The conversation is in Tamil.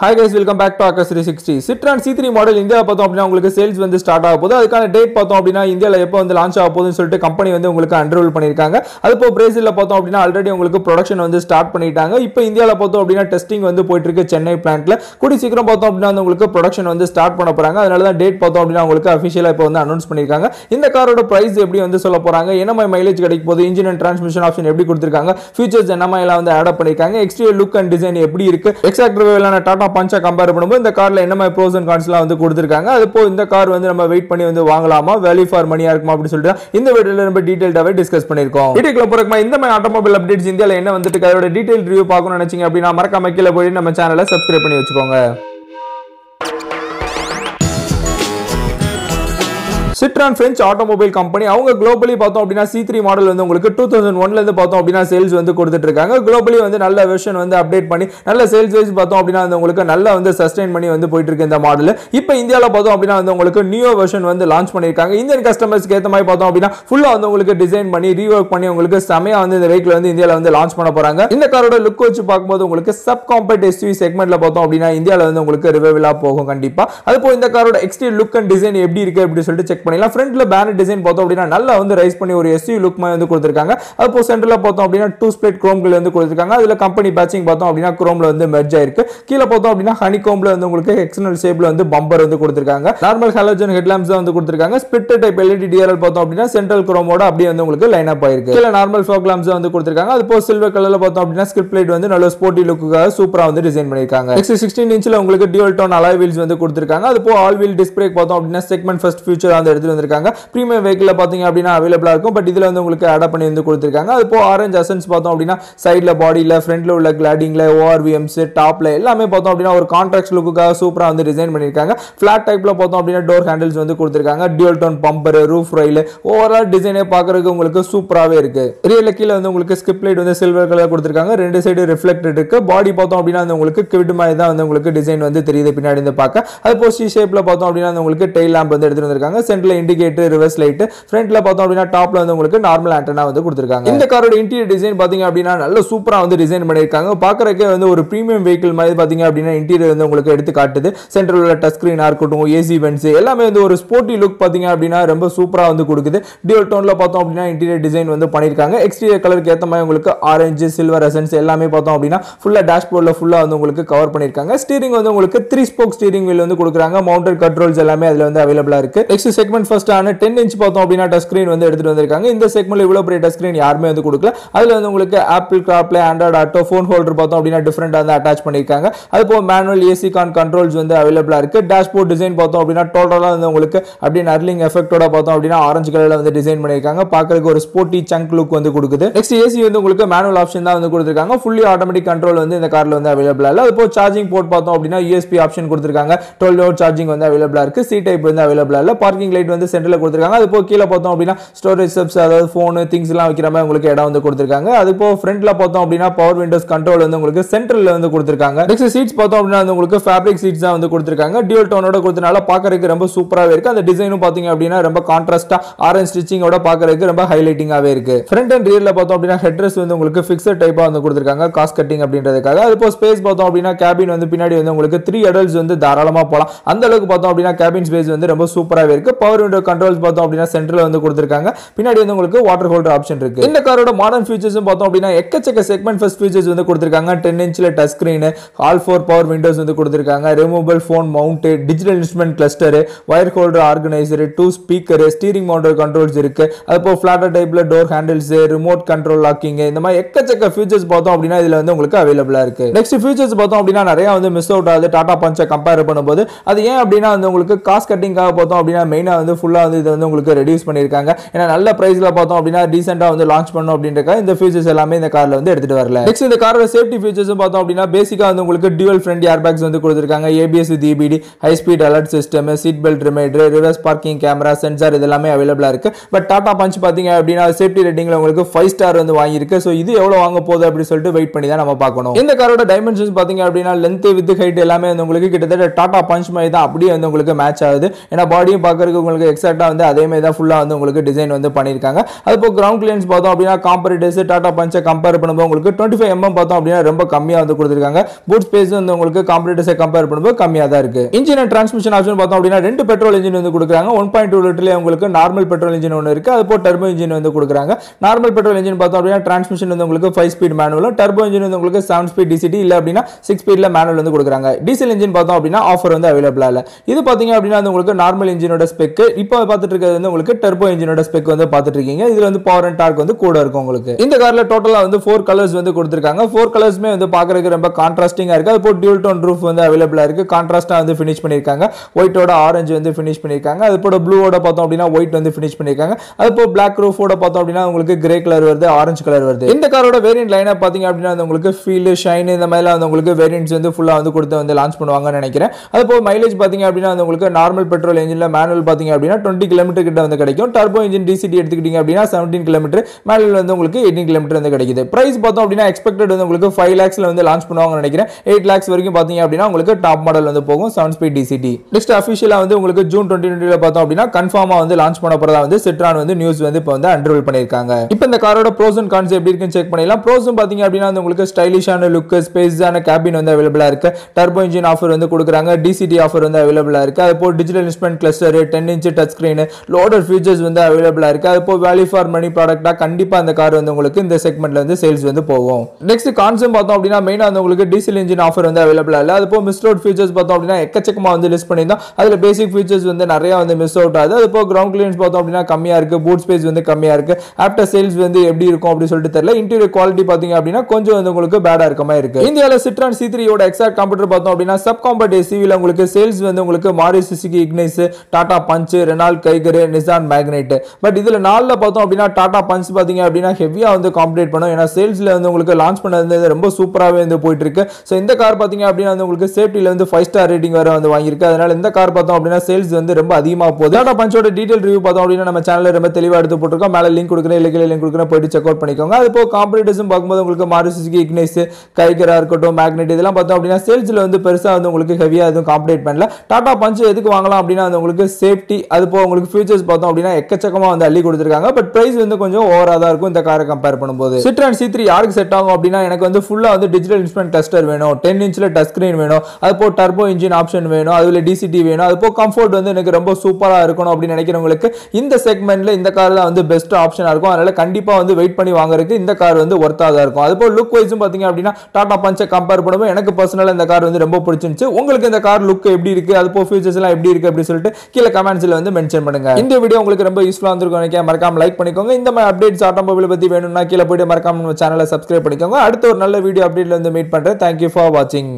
Hi guys welcome back to Aircross three sixty Citroen C three model இந்தியாவில் பார்த்தோம் அப்படின்னா உங்களுக்கு சேல்ஸ் வந்து ஸ்டார்ட் ஆக போகுது. அதுக்கான டேட் பார்த்தோம் அப்படின்னா இந்தியாவில் எப்போ வந்து லான்ச் ஆக போகுதுன்னு சொல்லிட்டு கம்பெனி வந்து உங்களுக்கு அன்ரோல் பண்ணியிருக்காங்க. அது இப்போ பிரேசிலில் பார்த்தோம் அப்படின்னா ஆல்ரெடி உங்களுக்கு ப்ரொடக்ஷன் வந்து ஸ்டார்ட் பண்ணிட்டாங்க. இப்போ இந்தியாவில் பார்த்தோம் அப்படின்னா டெஸ்டிங் வந்து போயிட்டு இருக்கு சென்னை பிளான்ட்ல கூடி சீக்கிரம் பார்த்தோம் அப்படின்னா வந்து உங்களுக்கு ப்ரொடக்ஷன் வந்து ஸ்டார்ட் பண்ண போறாங்க. அதனால தான் டேட் பார்த்தோம் அப்படின்னா உங்களுக்கு அஃபிஷியலாக இப்போ வந்து அனௌன்ஸ் பண்ணியிருக்காங்க. இந்த காரோட பிரைஸ் எப்படி வந்து சொல்ல போறாங்க? என்ன மாதிரி மைலேஜ் கிடைக்க போகுது? இன்ஜின் அண்ட் டிரான்ஸ்மிஷன் ஆப்ஷன் எப்படி கொடுத்துருக்காங்க? ஃபீச்சர்ஸ் என்ன எல்லாம் வந்து ஆட் பண்ணியிருக்காங்க? எக்ஸ்டீரியர் லுக் அண்ட் டிசைன் எப்படி இருக்கு? எக்ஸாக்ட் ரிவேலான டாடா பஞ்சா கம்பேர் பண்ணும்போது இந்த காரில் என்ன மாதிரி ப்ரோஸ் அண்ட் கான்ஸ்லாம் வந்து கொடுத்துருக்காங்க. அது போ இந்த கார் வந்து நம்ம வெயிட் பண்ணி வந்து வாங்கலாமா? வேல்யூ ஃபார் மணியாக இருக்குமா அப்படின்னு சொல்லிட்டு இந்த வீடியோவில் நம்ம டீட்டெயில்டாகவே டிஸ்கஸ் பண்ணிருக்கோம் வீடியோக்குள்ள போகிறக்குமா இந்த மாதிரி ஆட்டோமொபைல் அப்டேட்ஸ் இந்தியாவில் என்ன வந்துட்டு அதோட டீட்டெயில் ரிவ்யூ பார்க்கணும்னு நினைச்சீங்க அப்படின்னா மறக்காம கீழே போய் நம்ம சேனலை சப்ஸ்கிரைப் பண்ணி வச்சுக்கோங்க. சிட்ரான் ஃப்ரெஞ்ச் ஆட்டோமொபைல் கம்பெனி அவங்க குளோபலி பார்த்தோம் அப்படின்னா சி த்ரீ மாடல் வந்து உங்களுக்கு டூ தௌசண்ட் ஒன்லேருந்து பார்த்தோம் அப்படின்னா சேல்ஸ் வந்து கொடுத்துட்டு இருக்காங்க. குளோபலி வந்து நல்ல வெர்ஷன் வந்து அப்டேட் பண்ணி நல்ல சேல்ஸ் வைஸ் பார்த்தோம் அப்படின்னா வந்து உங்களுக்கு நல்லா வந்து சஸ்டைன் பண்ணி வந்து போயிட்டு இருக்கு இந்த மாடல் இப்போ இந்தியாவில் பார்த்தோம் அப்படின்னா வந்து உங்களுக்கு நியூ வெர்ஷன் வந்து லான்ச் பண்ணியிருக்காங்க. இந்தியன் கஸ்டமர்ஸ்க்கு ஏற்ற மாதிரி பார்த்தோம் அப்படின்னா ஃபுல்லாக வந்து உங்களுக்கு டிசைன் பண்ணி ரீஒர்க் பண்ணி உங்களுக்கு செமையாக வந்து இந்த வெஹிக்கிள் வந்து இந்தியாவில் வந்து லான்ச் பண்ண போகிறாங்க இந்த காரோட லுக் வச்சு பார்க்கும்போது உங்களுக்கு சப் காம்பேட் எஸ்யூவி செக்மெண்ட்ல பார்த்தோம் அப்படின்னா இந்தியாவில் வந்து உங்களுக்கு ரிவைவலாக போகும் கண்டிப்பாக அது போய் இந்த காரோட எக்ஸ்டீரியர் லுக் அண்ட் டிசைன் எப்படி இருக்கு அப்படின்னு சொல்லிட்டு செக் பண்ணி பண்ணிடலாம். ஃப்ரண்ட்டில் பேனர் டிசைன் பார்த்தோம் அப்படின்னா நல்லா வந்து ரைஸ் பண்ணி ஒரு எஸ்யூ லுக் மாதிரி வந்து கொடுத்துருக்காங்க. அப்போ சென்டரில் பார்த்தோம் அப்படின்னா டூ ஸ்பிளிட் குரோம்கள் வந்து கொடுத்துருக்காங்க. அதுல கம்பெனி பேட்சிங் பார்த்தோம் அப்படின்னா குரோம்ல வந்து மெர்ஜ் ஆயிருக்கு. கீழே பார்த்தோம் அப்படின்னா ஹனி வந்து உங்களுக்கு எக்ஸ்டர்னல் ஷேப்ல வந்து பம்பர் வந்து கொடுத்துருக்காங்க. நார்மல் ஹாலோஜன் ஹெட்லாம்ஸ் தான் வந்து கொடுத்துருக்காங்க. ஸ்பிட் டைப் எல்இடி டிஆர்எல் பார்த்தோம் அப்படின்னா சென்ட்ரல் குரோமோட அப்படியே வந்து உங்களுக்கு லைன் அப் ஆயிருக்கு. கீழே நார்மல் ஃபோக் லாம்ஸ் வந்து கொடுத்துருக்காங்க. அது போ சில்வர் கலர்ல பார்த்தோம் அப்படின்னா ஸ்கிரிப்ட் லைட் வந்து நல்ல ஸ்போர்ட்டி லுக்காக சூப்பராக வந்து டிசைன் பண்ணிருக்காங்க நெக்ஸ்ட் சிக்ஸ்டீன் இன்ச்ல உங்களுக்கு டியூல் டோன் அலாய் வீல்ஸ் வந்து கொடுத்துருக்காங்க. அது போ ஆல் வீல் டிஸ்பிளே பார்த்தோம் அப்படின்னா செக்மெண்ட் ஃபர்ஸ்ட் ஃபியூச்சர் வந்து எடுத்துட்டு வந்திருக்காங்க. ப்ரீமியம் வெஹிக்கிளில் பார்த்தீங்க அப்படின்னா அவைலபிளா இருக்கும். பட் இதுல வந்து உங்களுக்கு அடாப் பண்ணி வந்து கொடுத்துருக்காங்க. அது போ ஆரஞ்ச் அசன்ஸ் பார்த்தோம் அப்படின்னா சைடில் பாடியில் ஃப்ரண்ட்டில் உள்ள கிளாடிங்ல ஓஆர்விஎம்ஸ் டாப்ல எல்லாமே பார்த்தோம் அப்படின்னா ஒரு கான்ட்ராக்ட் லுக்காக சூப்பராக வந்து டிசைன் பண்ணியிருக்காங்க ஃப்ளாட் டைப்ல பார்த்தோம் அப்படின்னா டோர் ஹேண்டில்ஸ் வந்து கொடுத்துருக்காங்க. Dual tone bumper roof rail overall டிசைனே பார்க்குறதுக்கு உங்களுக்கு சூப்பராகவே இருக்கு. ரியல் கீழே வந்து உங்களுக்கு ஸ்கிப் லைட் வந்து சில்வர் கலர் கொடுத்துருக்காங்க. ரெண்டு சைடு ரிஃப்ளெக்டட் இருக்கு. பாடி பார்த்தோம் அப்படின்னா வந்து உங்களுக்கு கிவிட் மாதிரி தான் வந்து உங்களுக்கு டிசைன் வந்து தெரியுது பின்னாடி இருந்து பார்க்க. அது போஸ்ட் ஷேப்பில் ஷேப்ல பார்த்தோம் அப்படின்னா வந்து உங்களுக்கு டெய்ல் லேம்ப் வந்து எடுத்துகிட்டு வந்திருக்காங்க. சென்டர்ல இண்டிகேட்டர் ரிவர்ஸ் லைட்டு ஃப்ரண்ட்ல பார்த்தோம் அப்படின்னா டாப்ல வந்து உங்களுக்கு நார்மல் ஆண்டனா வந்து கொடுத்துருக்காங்க. இந்த காரோட இன்டீரியர் டிசைன் பாத்தீங்க அப்படின்னா நல்ல சூப்பராக வந்து டிசைன் பண்ணியிருக்காங்க. பார்க்குறக்கே வந்து ஒரு ப்ரீமியம் வெஹிக்கிள் மாதிரி பாத்தீங்க அப்படின்னா இன்டீரியர் வந்து உங்களுக்கு எடுத்து காட்டுது. சென்ட்ரல் உள்ள டச் ஸ்க்ரீனாக இருக்கட்டும் ஏசி வென்ஸ் எல்லாமே வந்து ஒரு ஸ்போர்ட்டி லுக் பார்த்தீங்க அப்படின்னா ரொம்ப சூப்பரா வந்து கொடுக்குது. டியூல் டோன்ல பார்த்தோம் அப்படின்னா இன்டீரியர் டிசைன் வந்து பண்ணியிருக்காங்க. எக்ஸ்டீரியர் கலருக்கு ஏற்ற மாதிரி உங்களுக்கு ஆரஞ்சு சில்வர் எசன்ஸ் எல்லாமே பார்த்தோம் அப்படின்னா ஃபுல்லாக டேஷ்போர்டில் ஃபுல்லா வந்து உங்களுக்கு கவர் பண்ணியிருக்காங்க. ஸ்டீரிங் வந்து உங்களுக்கு த்ரீ ஸ்போக் ஸ்டீரிங் வீல் வந்து கொடுக்குறாங்க. மவுண்டட் கண்ட்ரோல்ஸ் எல்லாமே அதுல வந்து அவைலபிளாக இருக்கு. நெக்ஸ்ட் செக்மெண்ட் செக்மெண்ட் ஃபஸ்ட்டான டென் இன்ச் பார்த்தோம் அப்படின்னா டச் ஸ்க்ரீன் வந்து எடுத்துட்டு வந்திருக்காங்க. இந்த செக்மெண்ட்ல இவ்வளோ பெரிய டச் ஸ்க்ரீன் யாருமே வந்து கொடுக்கல. அதில் வந்து உங்களுக்கு ஆப்பிள் கிராப்ல ஆண்ட்ராய்டு ஆட்டோ ஃபோன் ஹோல்டர் பார்த்தோம் அப்படின்னா டிஃப்ரெண்ட்டாக வந்து அட்டாச் பண்ணியிருக்காங்க அது போக மேனுவல் ஏசி கான் கண்ட்ரோல்ஸ் வந்து அவைலபிளாக இருக்கு. டேஷ்போர்ட் டிசைன் பார்த்தோம் அப்படின்னா டோட்டலாக வந்து உங்களுக்கு அப்படியே நர்லிங் எஃபெக்டோட பார்த்தோம் அப்படின்னா ஆரஞ்சு கலரில் வந்து டிசைன் பண்ணியிருக்காங்க பார்க்கறதுக்கு ஒரு ஸ்போர்ட்டி சங்க் லுக் வந்து கொடுக்குது. நெக்ஸ்ட் ஏசி வந்து உங்களுக்கு மேனுவல் ஆப்ஷன் தான் வந்து கொடுத்துருக்காங்க. ஃபுல்லி ஆட்டோமேட்டிக் கண்ட்ரோல் வந்து இந்த காரில் வந்து அவைலபிளா இல்லை. அது போக சார்ஜிங் போர்ட் பார்த்தோம் அப்படின்னா யூஎஸ்பி ஆப்ஷன் கொடுத்துருக்காங்க. டுவெல் ஹவர் சார்ஜிங் வந்து அவைலபிளாக இருக்கு. சி டைப் வந்து அவைலபிளாக இல்லை. பார்க்கிங் லைட் வந்து சென்டர்ல கொடுத்துருக்காங்க. அது போக கீழே பார்த்தோம் அப்படின்னா ஸ்டோரேஜ் செப்ஸ் அதாவது ஃபோனு திங்ஸ் எல்லாம் வைக்கிற மாதிரி உங்களுக்கு இடம் வந்து கொடுத்துருக்காங்க. அது போக ஃப்ரண்ட்ல பார்த்தோம் அப்படின்னா பவர் விண்டோஸ் கண்ட்ரோல் வந்து உங்களுக்கு சென்ட்ரலில் வந்து கொடுத்துருக்காங்க. நெக்ஸ்ட் சீட்ஸ் பார்த்தோம் அப்படின்னா வந்து உங்களுக்கு ஃபேப்ரிக் சீட்ஸ் தான் வந்து கொடுத்துருக்காங்க. டியூல் டோனோட கொடுத்தனால பார்க்கறதுக்கு ரொம்ப சூப்பராகவே இருக்கு. அந்த டிசைனும் பார்த்தீங்க அப்படின்னா ரொம்ப கான்ட்ராஸ்டா ஆரஞ்ச் ஸ்டிச்சிங்கோட பார்க்கறதுக்கு ரொம்ப ஹைலைட்டிங்காகவே இருக்கு. ஃப்ரண்ட் அண்ட் ரியரில் பார்த்தோம் அப்படின்னா ஹெட்ரஸ் வந்து உங்களுக்கு ஃபிக்ஸட் டைப்பாக வந்து கொடுத்துருக்காங்க. காஸ்ட் கட்டிங் அப்படின்றதுக்காக. அது போக ஸ்பேஸ் பார்த்தோம் அப்படின்னா கேபின் வந்து பின்னாடி வந்து உங்களுக்கு த்ரீ அடல்ட்ஸ் வந்து தாராளமாக போகலாம். அந்த அளவுக்கு பார்த்தோம் அப்படின்னா கேபின் ஸ்பேஸ் வந்து ரொம்ப சூப்பராகவே இருக்கு. பவர் விண்டோ கண்ட்ரோல்ஸ் பார்த்தோம் அப்படின்னா சென்டரில் வந்து கொடுத்துருக்காங்க. பின்னாடி வந்து உங்களுக்கு வாட்டர் ஹோல்டர் ஆப்ஷன் இருக்கு. இந்த காரோட மாடர்ன் ஃபீச்சர்ஸும் பார்த்தோம் அப்படின்னா எக்கச்சக்க செக்மெண்ட் ஃபர்ஸ்ட் ஃபீச்சர்ஸ் வந்து கொடுத்துருக்காங்க. டென் இன்ச்சில் touch screen all four power windows வந்து கொடுத்துருக்காங்க. Removable phone mount digital instrument cluster wire holder organiser two speaker steering mounted controls இருக்கு. அதுபோல் ஃபிளாட்டர் டைப்ல door handles remote control locking இந்த மாதிரி எக்கச்சக்க ஃபீச்சர்ஸ் பார்த்தோம் அப்படின்னா இதுல வந்து உங்களுக்கு அவைலபிளா இருக்கு. நெக்ஸ்ட் ஃபீச்சர்ஸ் பார்த்தோம் அப்படின்னா நிறைய வந்து மிஸ் அவுட் ஆகுது. டாடா பஞ்சை கம்பேர் பண்ணும்போது அது ஏன் அப்படின்னா வந்து உங்களுக்கு காஸ்ட் கட்டிங்காக பார்த்தோம் அப்படின்னா மெயினாக வந்து ஃபுல்லாக வந்து இதை வந்து உங்களுக்கு ரெடியூஸ் பண்ணியிருக்காங்க. ஏன்னா நல்ல ப்ரைஸில் பார்த்தோம் அப்படின்னா ரீசெண்டாக வந்து லான்ச் பண்ணோம் அப்படின்றக்க இந்த ஃபீச்சர்ஸ் எல்லாமே இந்த காரில் வந்து எடுத்துட்டு வரல. நெக்ஸ்ட் இந்த காரோட சேஃப்டி ஃபீச்சர்ஸும் பார்த்தோம் அப்படின்னா பேசிக்காக வந்து உங்களுக்கு டியூவல் ஃப்ரெண்ட் ஏர் பேக்ஸ் வந்து கொடுத்துருக்காங்க. ABS EBD high speed alert system seat belt reminder reverse parking camera sensor இது எல்லாமே இருக்குது இருக்கு. பட் டாடா பஞ்ச் பார்த்தீங்க அப்படின்னா சேஃப்டி ரேட்டிங்ல உங்களுக்கு ஃபைவ் ஸ்டார் வந்து வாங்கியிருக்கு. ஸோ இது எவ்வளோ வாங்க போகுது அப்படின்னு சொல்லிட்டு வெயிட் பண்ணி தான் நம்ம பார்க்கணும். இந்த காரோட டைமென்ஷன்ஸ் பார்த்தீங்க அப்படின்னா லென்த்து வித் ஹைட் எல்லாமே வந்து உங்களுக்கு கிட்டத்தட்ட டாடா பஞ்ச் மாதிரி தான். அப்படியே வந்து உங்களுக்கு மேட்ச் ஆகுது. ஏன்னா பாடியும் பார்க்கறதுக்கு உங்களுக்கு எக்ஸாக்டாக வந்து அதே மாதிரி தான் ஃபுல்லாக வந்து உங்களுக்கு டிசைன் வந்து பண்ணியிருக்காங்க. அது இப்போ கிரவுண்ட் கிளியன்ஸ் பார்த்தோம் அப்படின்னா காம்பரேட்டர்ஸ் டாடா பஞ்சை கம்பேர் பண்ணும்போது உங்களுக்கு டுவெண்ட்டி ஃபைவ் எம்எம் பார்த்தோம் அப்படின்னா ரொம்ப கம்மியாக வந்து கொடுத்துருக்காங்க. பூட் ஸ்பேஸ் வந்து உங்களுக்கு காம்பரேட்டர்ஸை கம்பேர் பண்ணும்போது கம்மியாக தான் இருக்கு. இன்ஜின் அண்ட் டிரான்ஸ்மிஷன் ஆப்ஷன் பார்த்தோம் அப்படின்னா ரெண்டு பெட்ரோல் இன்ஜின் வந்து கொடுக்குறாங்க. ஒன் பாயிண்ட் டூ லிட்டர்லேயே உங்களுக்கு நார்மல் பெட்ரோல் இன்ஜின் ஒன்று இருக்கு. அது இப்போ டர்போ இன்ஜின் வந்து கொடுக்குறாங்க. நார்மல் பெட்ரோல் இன்ஜின் பார்த்தோம் அப்படின்னா டிரான்ஸ்மிஷன் வந்து உங்களுக்கு ஃபைவ் ஸ்பீட் மேனுவலும் டர்போ இன்ஜின் வந்து உங்களுக்கு செவன் ஸ்பீட் டிசிடி இல்லை அப்படின்னா சிக்ஸ் ஸ்பீடில் மேனுவல் வந்து கொடுக்குறாங்க. டீசல் இன்ஜின் பார்த்தோம் அப்படின்னா ஆஃபர் வந்து அவைலபிளா இல்லை. இது பார்த்தீங்க அப்படின்னா உங்களுக்கு நார்மல் இன்ஜினோட ஸ்பெக் இப்போ பார்த்துட்டு இருக்கிறது வந்து உங்களுக்கு டெர்போ இன்ஜினோட ஸ்பெக் வந்து பார்த்துட்டு இருக்கீங்க. இதில் வந்து பவர் அண்ட் டார்க் வந்து கூட இருக்கும் உங்களுக்கு. இந்த காரில் டோட்டலாக வந்து ஃபோர் கலர்ஸ் வந்து கொடுத்துருக்காங்க. ஃபோர் கலர்ஸ்மே வந்து பார்க்கறதுக்கு ரொம்ப கான்ட்ராஸ்டிங்காக இருக்குது அது போ டியூல் டோன் ரூஃப் வந்து அவைலபிளாக இருக்கு. கான்ட்ராஸ்ட்டாக வந்து ஃபினிஷ் பண்ணியிருக்காங்க. ஒயிட்டோட ஆரஞ்சு வந்து ஃபினிஷ் பண்ணிருக்காங்க அது போட ப்ளூவோட பார்த்தோம் அப்படின்னா ஒயிட் வந்து ஃபினிஷ் பண்ணியிருக்காங்க. அது போல் பிளாக் ரூஃபோட பார்த்தோம் அப்படின்னா உங்களுக்கு கிரே கலர் வருது ஆரஞ்சு கலர் வருது. இந்த காரோட வேரியன்ட் லைனா பார்த்தீங்க அப்படின்னா வந்து உங்களுக்கு ஃபீல் ஷைன் இந்த மாதிரிலாம் வந்து உங்களுக்கு வேரியன்ட்ஸ் வந்து ஃபுல்லாக வந்து கொடுத்து வந்து லான்ச் பண்ணுவாங்கன்னு நினைக்கிறேன். அது போல் மைலேஜ் பார்த்தீங்க அப்படின்னா வந்து உங்களுக்கு நார்மல் பெட்ரோல் இன்ஜின்ல மேனுவல் அப்படின்னா டுவெண்ட்டி கிலோமீட்டர் கிட்ட வந்து கிடைக்கும். டர்போ இன்ஜின் டிசிடி எடுத்துக்கிட்டீங்க அப்படின்னா செவன்டீன் கிலோமீட்டர் மேலே வந்து உங்களுக்கு எயிட்டீன் கிலோமீட்டர் வந்து கிடைக்குது. பிரைஸ் பார்த்தோம் அப்படின்னா எக்ஸ்பெக்டட் வந்து உங்களுக்கு ஃபைவ் லேக்ஸில் வந்து லான்ச் பண்ணுவாங்கன்னு நினைக்கிறேன். எயிட் லேக்ஸ் வரைக்கும் பார்த்தீங்க அப்படின்னா உங்களுக்கு டாப் மாடல் வந்து போகும் செவன் ஸ்பீட் டிசிடி நெக்ஸ்ட் அஃபிஷியலா வந்து உங்களுக்கு ஜூன் டுவெண்ட்டி டுவெண்ட்டில பார்த்தோம் அப்படின்னா கன்ஃபார்மா வந்து லான்ச் பண்ண போறதா வந்து சிட்ரான் வந்து நியூஸ் வந்து இப்போ வந்து அன்ரோல் பண்ணியிருக்காங்க. இப்போ இந்த காரோட ப்ரோஸ் அண்ட் கான்ஸ் எப்படி இருக்குன்னு செக் பண்ணிடலாம். ப்ரோஸும் பார்த்தீங்க அப்படின்னா வந்து உங்களுக்கு ஸ்டைலிஷான லுக்கு ஸ்பேஸான கேபின் வந்து அவைலபிளா இருக்கு. டர்போ இன்ஜின் ஆஃபர் வந்து கொடுக்குறாங்க டிசிடி ஆஃபர் வந்து அவைலபிளா இருக்கு. அது போல் digital instrument cluster ten inch touch screen loaded features வந்து அவைலபிளா இருக்கு. அது இப்போ வேல்யூ ஃபார் மணி ப்ராடக்டா கண்டிப்பாக அந்த கார் வந்து உங்களுக்கு இந்த செக்மெண்ட்ல வந்து சேல்ஸ் வந்து போகும். நெக்ஸ்ட் கான்செப்ட் பார்த்தோம் அப்படின்னா மெயினாக வந்து உங்களுக்கு டீசல் இன்ஜின் ஆஃபர் வந்து அவைலபிளா இல்லை. அது போல் மிஸ் அவுட் ஃபீச்சர்ஸ் பார்த்தோம் அப்படின்னா எக்கச்சக்கமாக வந்து லிஸ்ட் பண்ணியிருந்தோம். அதில் பேசிக் ஃபீச்சர்ஸ் வந்து நிறையா வந்து மிஸ் அவுட் ஆகுது. அது இப்போ கிரவுண்ட் கிளியன்ஸ் பார்த்தோம் அப்படின்னா கம்மியாக இருக்கு. பூட் ஸ்பேஸ் வந்து கம்மியாக இருக்குது ஆஃப்டர் சேல்ஸ் வந்து எப்படி இருக்கும் அப்படின்னு சொல்லிட்டு தெரியல. இன்டீரியர் குவாலிட்டி பார்த்தீங்க அப்படின்னா கொஞ்சம் வந்து உங்களுக்கு பேடாக இருக்க மாதிரி இருக்குது இந்தியாவில் சிட்ரான் சி த்ரீயோட எக்ஸாக்ட் கம்ப்யூட்டர் பார்த்தோம் அப்படின்னா சப் காம்பட் சிவியில் உங்களுக்கு சேல்ஸ் வந்து உங்களுக்கு Maruti Suzuki Ignis Tata Punch Renault Kiger Nissan Magnite but இதில் நாளில் பார்த்தோம் அப்படின்னா டாடா பஞ்ச் பார்த்தீங்க அப்படின்னா ஹெவியாக வந்து காம்படேட் பண்ணும். ஏன்னா சேல்ஸில் வந்து உங்களுக்கு லான்ச் பண்ணது ரொம்ப சூப்பராகவே வந்து போயிட்டு இருக்கு ஸோ இந்த கார் பார்த்தீங்க அப்படின்னா வந்து உங்களுக்கு சேஃப்டியில் வந்து ஃபைவ் ஸ்டார் ரேட்டிங் வேறு வந்து வாங்கியிருக்கு. அதனால் இந்த கார் பார்த்தோம் அப்படின்னா சேல்ஸ் வந்து ரொம்ப அதிகமாக போகுது. டாடா பஞ்சோட டீட்டெயில் ரிவ்யூ பார்த்தோம் அப்படின்னா நம்ம சேனலில் ரொம்ப தெளிவாக எடுத்து போட்டிருக்கோம். மேலே லிங்க் கொடுக்குறேன். இல்லை கீழே லிங்க் கொடுக்குறேன். போயிட்டு செக் அவுட் பண்ணிக்கோங்க. அது போக காம்படிட்டர்ஸும் பார்க்கும்போது உங்களுக்கு மாரி சுசுகி இக்னைஸ் கைகரா இருக்கட்டும் மேக்னெட் இதெல்லாம் பார்த்தோம் அப்படின்னா சேல்ஸில் வந்து பெருசாக வந்து உங்களுக்கு ஹெவியாக எதுவும் காம்படேட் பண்ணல. டாடா பஞ்ச் எதுக்கு வாங்கலாம் அப்படின்னா வந்து உங்களுக்கு சேஃப்டி அது போக உங்களுக்கு ஃபியூச்சர்ஸ் பார்த்தோம் அப்படின்னா எக்கச்சக்கமாக வந்து அள்ளி கொடுத்துருக்காங்க. பட் ப்ரைஸ் வந்து கொஞ்சம் ஓவராக தான் இருக்கும் இந்த காரை கம்பேர் பண்ணும்போது. சிட்ரான் சி த்ரீ யாருக்கு செட் ஆகும் அப்படின்னா எனக்கு வந்து ஃபுல்லா வந்து டிஜிட்டல் இன்ஸ்ட்மெண்ட் கிளஸ்டர் வேணும். டென் இன்ச்சில் டச் ஸ்க்ரீன் வேணும். அது போக டர்போ இன்ஜின் ஆப்ஷன் வேணும். அதில் டிசிடி வேணும். அது போக கம்ஃபர்ட் வந்து எனக்கு ரொம்ப சூப்பராக இருக்கணும் அப்படின்னு நினைக்கிறவங்களுக்கு இந்த செக்மெண்ட்ல இந்த கார் தான் வந்து பெஸ்ட் ஆப்ஷனாக இருக்கும். அதனால் கண்டிப்பாக வந்து வெயிட் பண்ணி வாங்குறதுக்கு இந்த கார் வந்து ஒர்த்தாக தான் இருக்கும். அது போல் லுக் வைஸும் பார்த்தீங்க அப்படின்னா டாடா பஞ்சை கம்பேர் பண்ணும்போது எனக்கு பர்சனலாக இந்த கார் வந்து ரொம்ப பிடிச்சிருந்துச்சு. உங்களுக்கு இந்த கார் லுக் எப்படி இருக்குது அது போக ஃபியூச்சர்ஸ்லாம் எல்லாம் எப்படி இருக்கு? அப்படின்னு சொல்லிட்டு கீழே கமெண்ட்ஸ் கமெண்ட்ஸில் வந்து மென்ஷன் பண்ணுங்க. இந்த வீடியோ உங்களுக்கு ரொம்ப யூஸ்ஃபுல்லாக இருந்திருக்கும் நினைக்கிறேன். மறக்காம லைக் பண்ணிக்கோங்க. இந்த மாதிரி அப்டேட்ஸ் ஆட்டோமொபைல் பத்தி வேணும்னா கீழே போய்ட்டு மறக்காம நம்ம சேனலை சப்ஸ்கிரைப் பண்ணிக்கோங்க. அடுத்த ஒரு நல்ல வீடியோ அப்டேட்டில் வந்து மீட் பண்ணுறேன் தேங்க்யூ ஃபார் வாட்சிங்